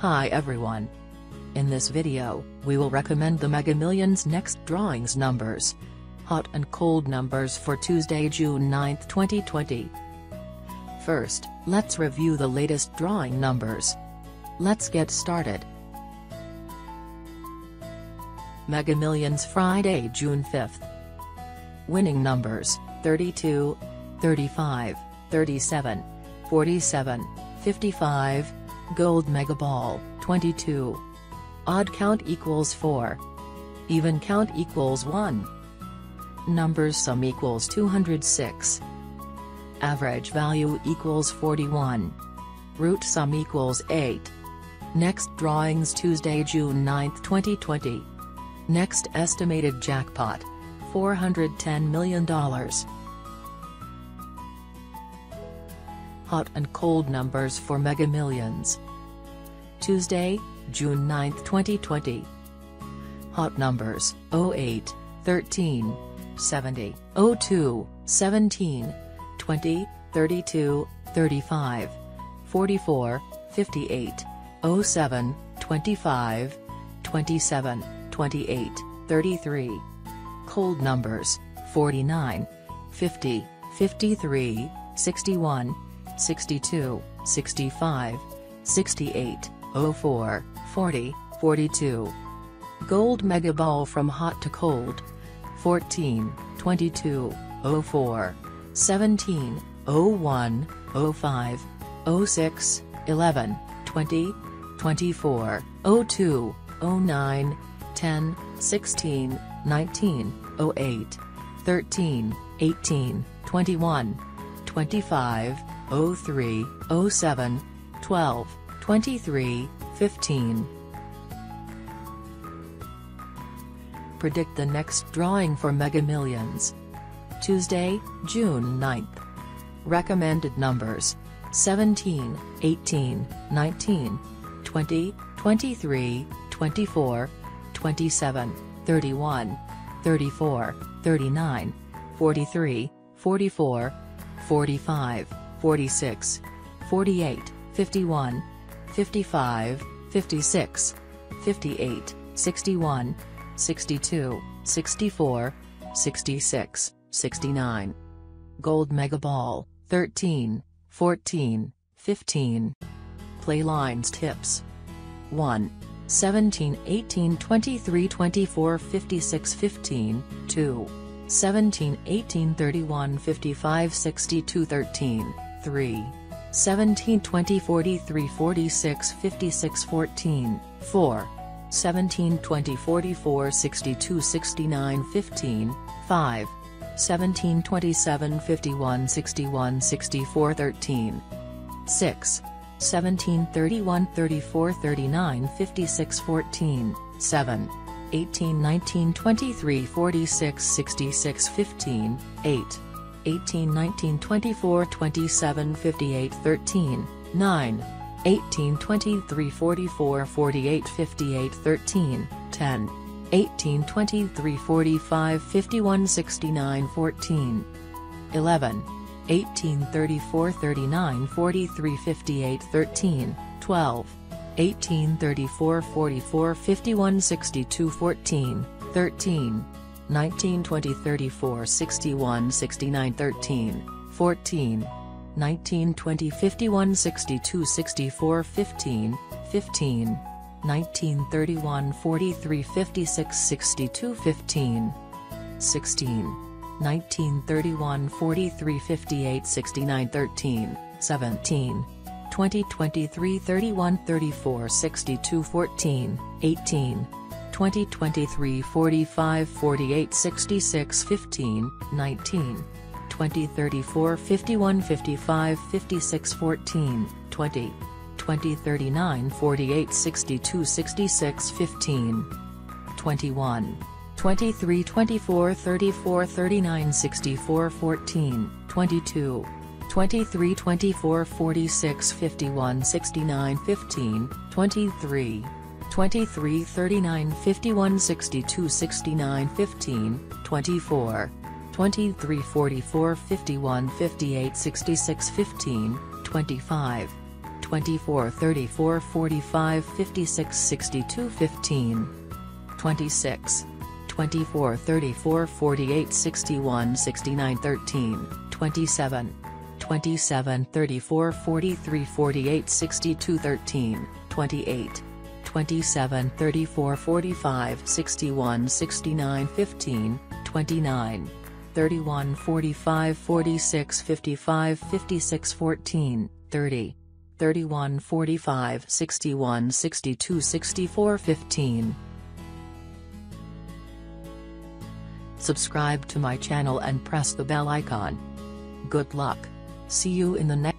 Hi everyone. In this video, we will recommend the Mega Millions next drawings numbers. Hot and cold numbers for Tuesday, June 9, 2020. First, let's review the latest drawing numbers. Let's get started. Mega Millions Friday, June 5th. Winning numbers, 32, 35, 37, 47, 55, Gold Mega Ball, 22. Odd count equals 4. Even count equals 1. Numbers sum equals 206. Average value equals 41. Root sum equals 8. Next drawings Tuesday, June 9, 2020. Next estimated jackpot. $410 million. Hot and cold numbers for Mega Millions. Tuesday, June 9, 2020. Hot numbers, 08, 13, 70, 02, 17, 20, 32, 35, 44, 58, 07, 25, 27, 28, 33. Cold numbers, 49, 50, 53, 61, 62, 65, 68, 04, 40, 42. Gold Mega Ball from hot to cold. 14, 22, 04, 17, 01, 05, 06, 11, 20, 24, 02, 09, 10, 16, 19, 08, 13, 18, 21, 25, 03, 07, 12, 23, 15. Predict the next drawing for Mega Millions. Tuesday, June 9th. Recommended numbers 17, 18, 19, 20, 23, 24, 27, 31, 34, 39, 43, 44, 45. 46, 48, 51, 55, 56, 58, 61, 62, 64, 66, 69. Gold Mega Ball, 13, 14, 15. Play lines tips. 1. 17 18 23 24 56 15, 2. 17 18 31 55 62 13. 3. 17 20 43 46 56 14, 4. 17 20 44 62 69 15, 5. 17 27 51 61 64 13. 6. 17 31 34 39 56 14, 7. 18 19 23 46 66 15, 8. 18 19 24 27 58 13, 9, 18 23 44 48 58 13, 10, 18 23 45 51 69 14, 11, 18 34 39 43 58 13, 12, 18 34 44 51 62 14, 13, 19 20 34 61 69 13, 14, 19 20 51 62 64 15, 15, 19 31 43 56 62 15, 16, 19 31 43 58 69 13, 17, 20 23 31 34 62 14, 18, 20 23 45 48 66 15 19 20 34 51 55 56 14 20 20 39 48 62 66 15 21 23 24 34 39 64 14 22 23 24 46 51 69 15 23 23 39 51 62 69 15, 24, 23 44 51 58 66 15, 25, 24 34 45 56 62 15 26 24 34 48 61 69 13 27 27 34 43 48 62 13 28 27 34 45 61 69 15 29 31 45 46 55 56 14 30 31 45 61 62 64 15 Subscribe to my channel and press the bell icon. Good luck. See you in the next